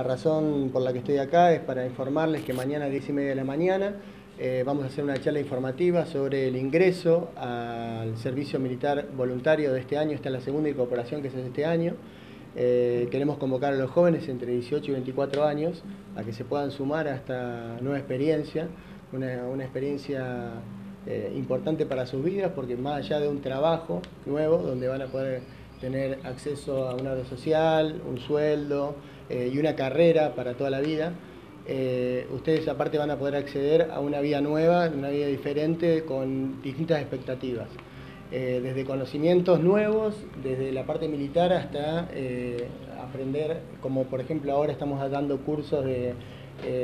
la razón por la que estoy acá es para informarles que mañana a 10 y media de la mañana eh, vamos a hacer una charla informativa sobre el ingreso al servicio militar voluntario de este año. Esta es la segunda incorporación que se hace este año. Eh, queremos convocar a los jóvenes entre 18 y 24 años a que se puedan sumar a esta nueva experiencia, una, experiencia eh, importante para sus vidas porque más allá de un trabajo nuevo donde van a poder tener acceso a una red social, un sueldo y una carrera para toda la vida, eh, ustedes aparte van a poder acceder a una vida nueva, una vida diferente, con distintas expectativas. Eh, desde conocimientos nuevos, desde la parte militar hasta eh, aprender, como por ejemplo ahora estamos dando cursos de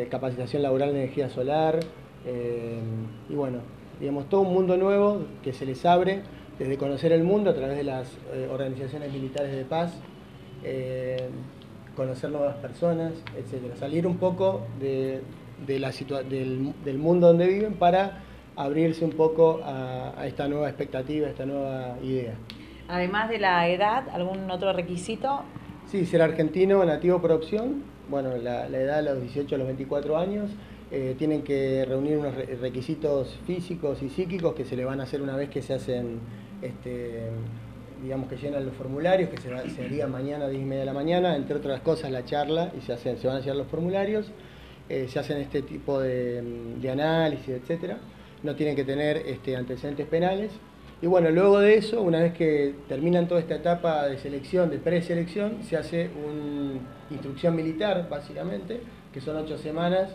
capacitación laboral de energía solar, y bueno, digamos, todo un mundo nuevo que se les abre desde conocer el mundo a través de las organizaciones militares de paz conocer nuevas personas, etcétera. Salir un poco de, la del, del, mundo donde viven para abrirse un poco a, esta nueva expectativa, a esta nueva idea. Además de la edad, ¿algún otro requisito? Sí, ser argentino, nativo por opción, bueno, la, edad de los 18 a los 24 años, eh, tienen que reunir unos requisitos físicos y psíquicos que se le van a hacer una vez que se hacen este, digamos que llenan los formularios, que se, haría mañana a 10 y media de la mañana, entre otras cosas la charla, y se, van a llenar los formularios, eh, se hacen este tipo de, análisis, etcétera. No tienen que tener este, antecedentes penales. Y bueno, luego de eso, una vez que terminan toda esta etapa de selección, de preselección, se hace una instrucción militar, básicamente, que son ocho semanas,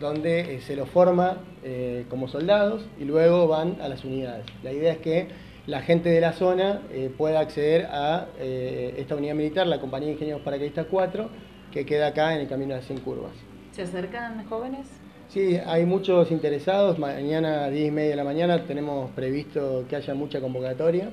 donde eh, se los forma eh, como soldados y luego van a las unidades. La idea es que la gente de la zona eh, pueda acceder a eh, esta unidad militar, la Compañía de Ingenieros Paracaidistas 4, que queda acá en el camino de las 100 curvas. ¿Se acercan jóvenes? Sí, hay muchos interesados. Mañana a 10 y media de la mañana tenemos previsto que haya mucha convocatoria.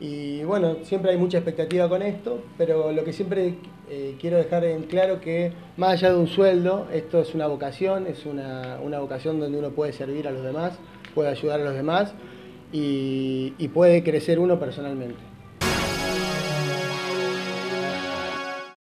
Y bueno, siempre hay mucha expectativa con esto, pero lo que siempre eh, quiero dejar en claro que más allá de un sueldo, esto es una vocación, es una, una vocación donde uno puede servir a los demás, puede ayudar a los demás y, puede crecer uno personalmente.